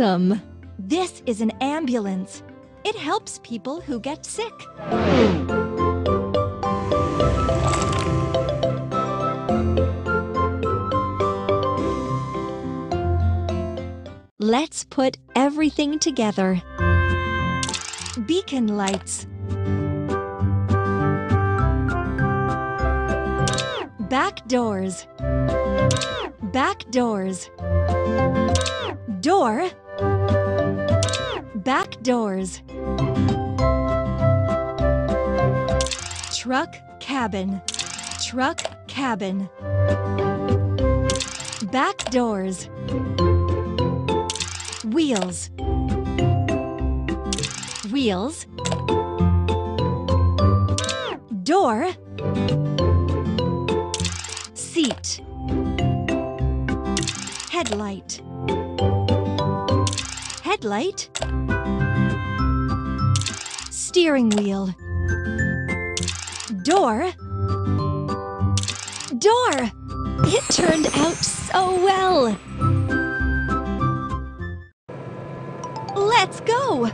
Awesome! This is an ambulance. It helps people who get sick. Let's put everything together. Beacon lights. Back doors. Back doors. Door. Back doors. Truck cabin. Truck cabin. Back doors. Wheels. Wheels. Door. Seat. Headlight. Headlight. Steering wheel. Door. Door! It turned out so well! Let's go!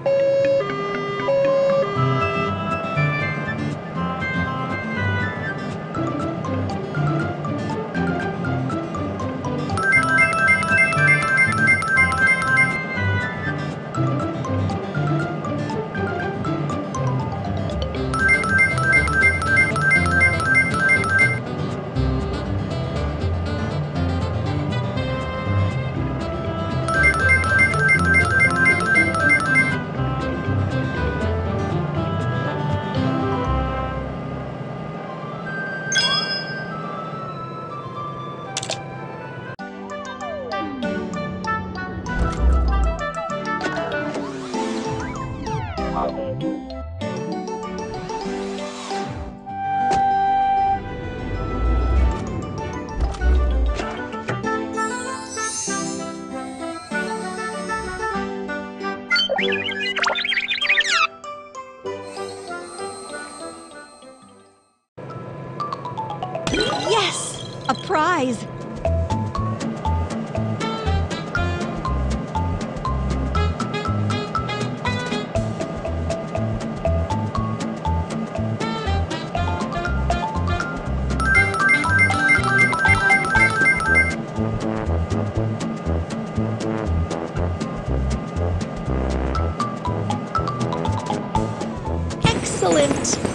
Yes! A prize! Excellent.